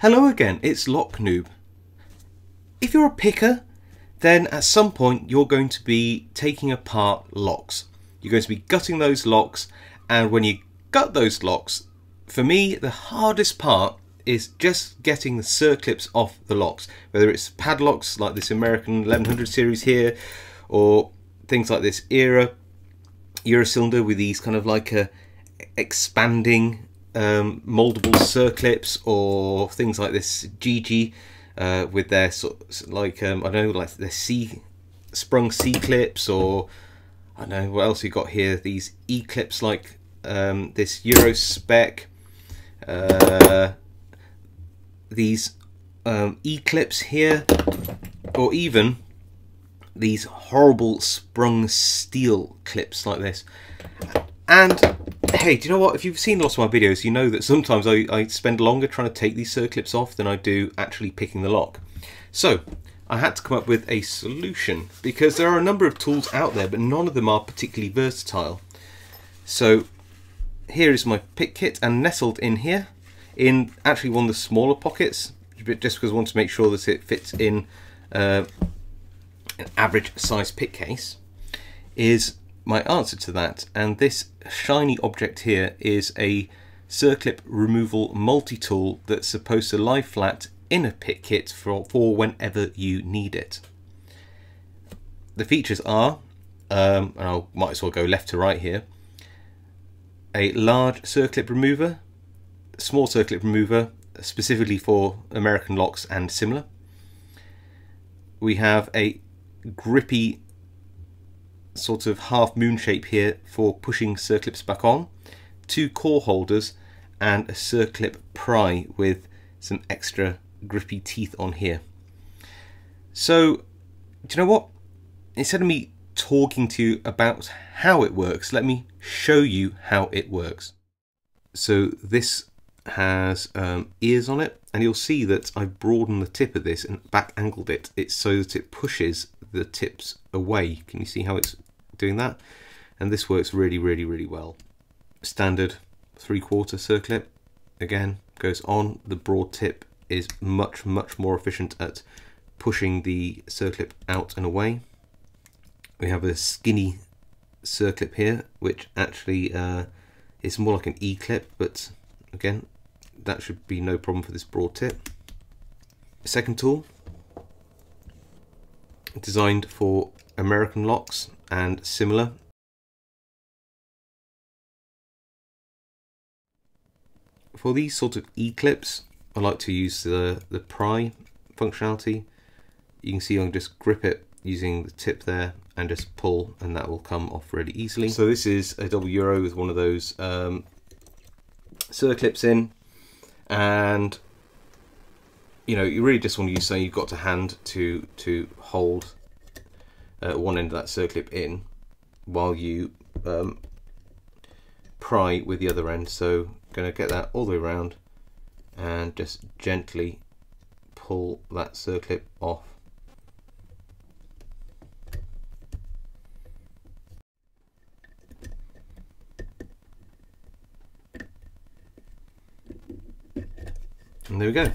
Hello again, it's Lock Noob. If you're a picker, then at some point you're going to be taking apart locks. You're going to be gutting those locks, and when you gut those locks, for me, the hardest part is just getting the circlips off the locks, whether it's padlocks like this American 1100 series here, or things like this Era Euro cylinder with these kind of like a expanding um, moldable circlips or things like this GG uh, with their sort of like um, I know like their C sprung C clips or I don't know what else you got here? These E clips like um, this Euro spec uh, these um, E clips here or even these horrible sprung steel clips like this. And hey, do you know what? If you've seen lots of my videos, you know that sometimes I, I spend longer trying to take these circlips off than I do actually picking the lock. So I had to come up with a solution because there are a number of tools out there, but none of them are particularly versatile. So here is my pick kit and nestled in here, in actually one of the smaller pockets, just because I want to make sure that it fits in uh, an average size pick case, is my answer to that and this shiny object here is a circlip removal multi-tool that's supposed to lie flat in a pick kit for, for whenever you need it. The features are, um, and I might as well go left to right here, a large circlip remover, small circlip remover specifically for American locks and similar. We have a grippy sort of half moon shape here for pushing circlips back on, two core holders and a circlip pry with some extra grippy teeth on here. So, do you know what? Instead of me talking to you about how it works, let me show you how it works. So this has um, ears on it and you'll see that I've broadened the tip of this and back angled it. It's so that it pushes the tips away. Can you see how it's doing that? And this works really, really, really well. Standard three quarter circlip, again, goes on. The broad tip is much, much more efficient at pushing the circlip out and away. We have a skinny circlip here, which actually uh, is more like an E-clip, but again, that should be no problem for this broad tip. Second tool, designed for American locks and similar. For these sort of E-clips, I like to use the, the pry functionality. You can see I can just grip it using the tip there and just pull and that will come off really easily. So this is a double euro with one of those um, circlips in and you know you really just want to use something you've got to hand to to hold uh, one end of that circlip in while you um, pry with the other end. So going to get that all the way around and just gently pull that circlip off. And there we go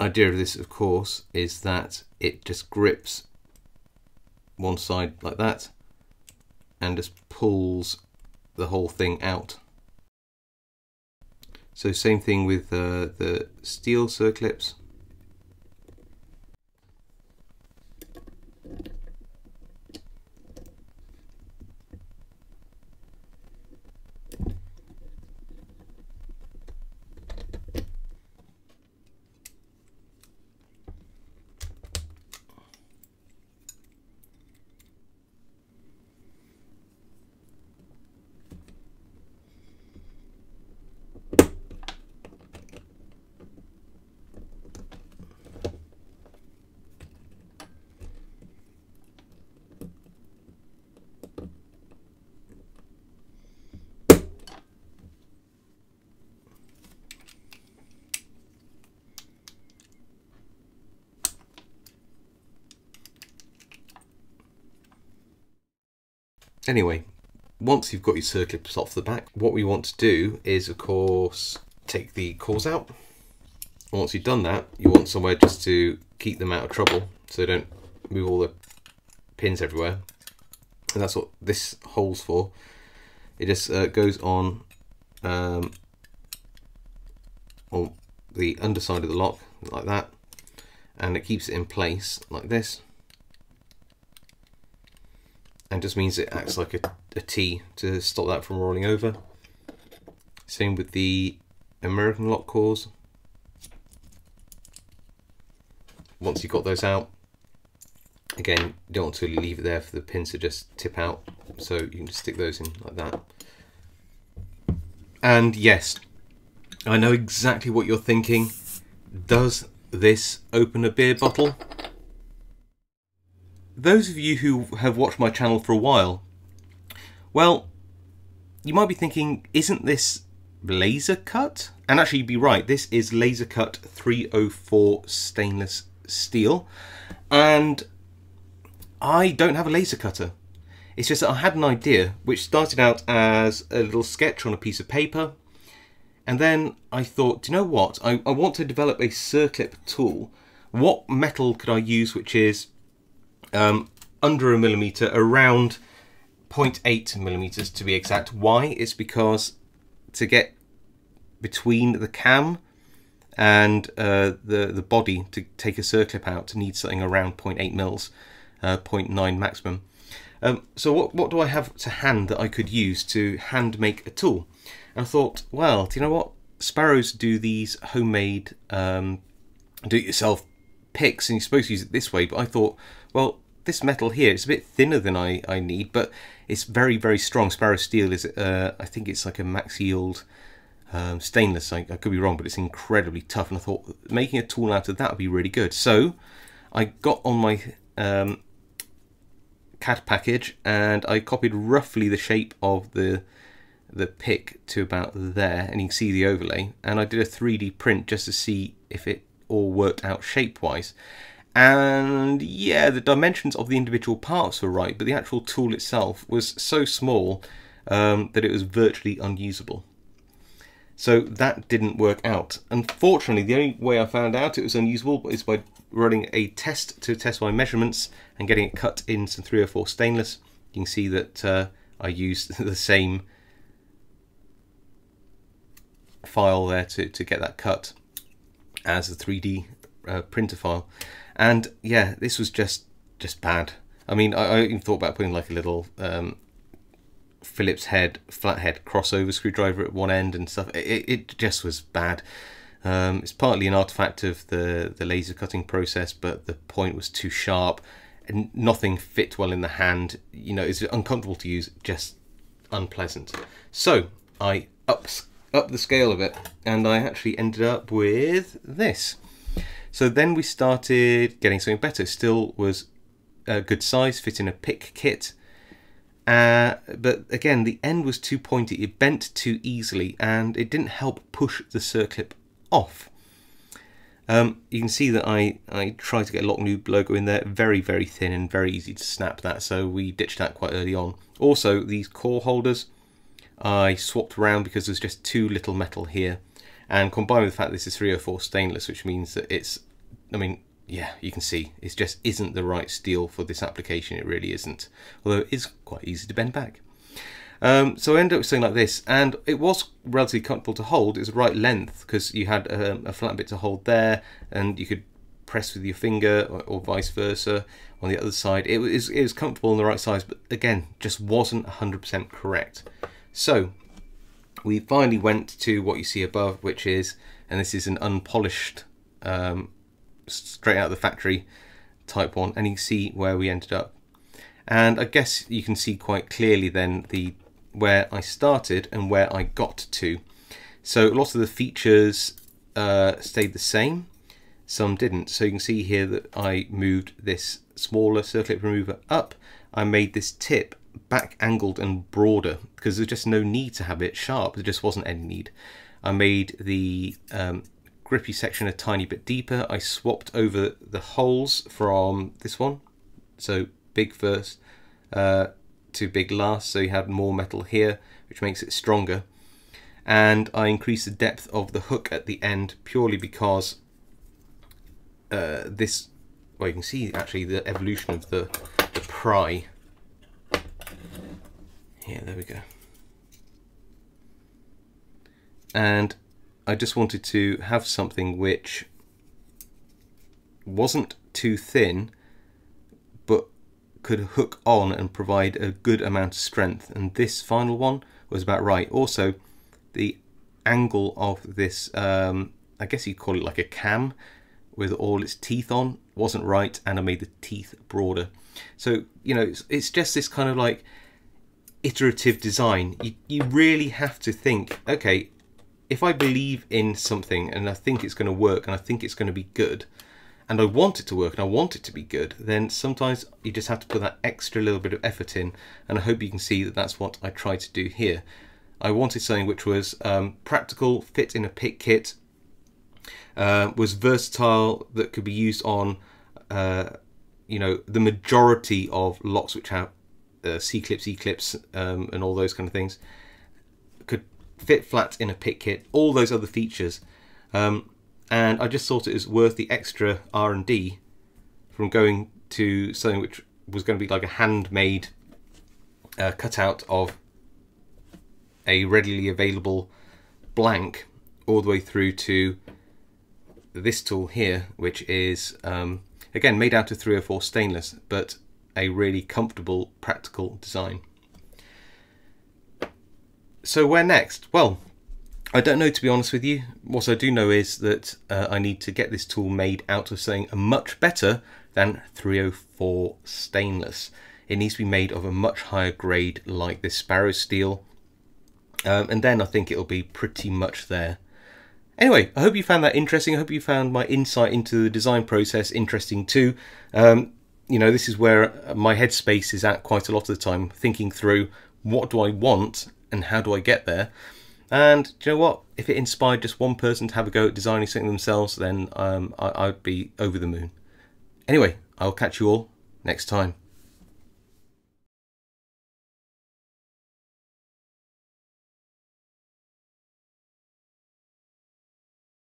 idea of this, of course, is that it just grips one side like that and just pulls the whole thing out. So same thing with uh, the steel circlips. Anyway, once you've got your circlips off the back, what we want to do is, of course, take the cores out. once you've done that, you want somewhere just to keep them out of trouble so they don't move all the pins everywhere. And that's what this hole's for. It just uh, goes on um, on the underside of the lock like that and it keeps it in place like this and just means it acts like a, a T to stop that from rolling over. Same with the American lock cores. Once you've got those out, again, you don't want to leave it there for the pins to just tip out. So you can just stick those in like that. And yes, I know exactly what you're thinking. Does this open a beer bottle? Those of you who have watched my channel for a while, well, you might be thinking, isn't this laser cut? And actually you'd be right, this is laser cut 304 stainless steel. And I don't have a laser cutter. It's just that I had an idea which started out as a little sketch on a piece of paper. And then I thought, do you know what? I, I want to develop a circlip tool. What metal could I use which is um, under a millimeter, around 0.8 millimeters to be exact. Why? It's because to get between the cam and uh, the the body to take a circlip out needs something around 0.8 mils, uh, 0.9 maximum. Um, so what what do I have to hand that I could use to hand make a tool? And I thought, well, do you know what? Sparrows do these homemade um, do-it-yourself picks, and you're supposed to use it this way. But I thought, well, this metal here, it's a bit thinner than I, I need, but it's very, very strong. Sparrow steel is, uh, I think it's like a max yield um, stainless. I, I, could be wrong, but it's incredibly tough. And I thought making a tool out of that would be really good. So I got on my um, CAD package and I copied roughly the shape of the the pick to about there and you can see the overlay and I did a 3D print just to see if it all worked out shape wise and yeah, the dimensions of the individual parts were right, but the actual tool itself was so small um, that it was virtually unusable. So that didn't work out. Unfortunately, the only way I found out it was unusable is by running a test to test my measurements and getting it cut in some 304 stainless. You can see that uh, I used the same file there to, to get that cut as the 3D uh, printer file and yeah, this was just just bad. I mean, I, I even thought about putting like a little um, Phillips head, flathead crossover screwdriver at one end and stuff. It, it just was bad. Um, it's partly an artifact of the, the laser cutting process, but the point was too sharp and nothing fit well in the hand. You know, it's uncomfortable to use, just unpleasant. So I up, up the scale of it and I actually ended up with this. So then we started getting something better. Still was a good size, fit in a pick kit. Uh, but again, the end was too pointy. It bent too easily and it didn't help push the circlip off. Um, you can see that I, I tried to get a lock noob logo in there. Very, very thin and very easy to snap that. So we ditched that quite early on. Also, these core holders, I swapped around because there's just too little metal here and combined with the fact this is 304 stainless which means that it's I mean yeah you can see it just isn't the right steel for this application it really isn't. Although it is quite easy to bend back. Um, so I ended up with something like this and it was relatively comfortable to hold it was the right length because you had a, a, flat bit to hold there and you could press with your finger or, or vice versa on the other side. It was, it was comfortable in the right size but again just wasn't 100% correct. So we finally went to what you see above, which is, and this is an unpolished, um, straight out of the factory type one, and you see where we ended up. And I guess you can see quite clearly then the where I started and where I got to. So lots of the features uh, stayed the same, some didn't. So you can see here that I moved this smaller circlip remover up. I made this tip back angled and broader because there's just no need to have it sharp. There just wasn't any need. I made the um, grippy section a tiny bit deeper. I swapped over the holes from this one, so big first uh, to big last, so you had more metal here, which makes it stronger. and I increased the depth of the hook at the end purely because uh, this well you can see actually the evolution of the, the pry yeah there we go. And I just wanted to have something which wasn't too thin but could hook on and provide a good amount of strength. And this final one was about right. Also the angle of this um, I guess you'd call it like a cam with all its teeth on wasn't right and I made the teeth broader. So you know it's, it's just this kind of like iterative design you, you really have to think okay if I believe in something and I think it's going to work and I think it's going to be good, and I want it to work and I want it to be good, then sometimes you just have to put that extra little bit of effort in. And I hope you can see that that's what I tried to do here. I wanted something which was um, practical, fit in a pick kit, uh, was versatile, that could be used on, uh, you know, the majority of locks which have uh, C-clips, E-clips, um, and all those kind of things. Could fit flat in a pick kit, all those other features. Um, and I just thought it was worth the extra R&D from going to something which was going to be like a handmade uh, cutout of a readily available blank all the way through to this tool here which is um, again made out of 304 stainless but a really comfortable practical design. So where next? Well, I don't know to be honest with you. What I do know is that uh, I need to get this tool made out of something much better than 304 stainless. It needs to be made of a much higher grade like this Sparrow steel. Um, and then I think it'll be pretty much there. Anyway, I hope you found that interesting. I hope you found my insight into the design process interesting too. Um, you know, this is where my headspace is at quite a lot of the time, thinking through what do I want and how do I get there? And you know what? If it inspired just one person to have a go at designing something themselves, then um, I, I'd be over the moon. Anyway, I'll catch you all next time.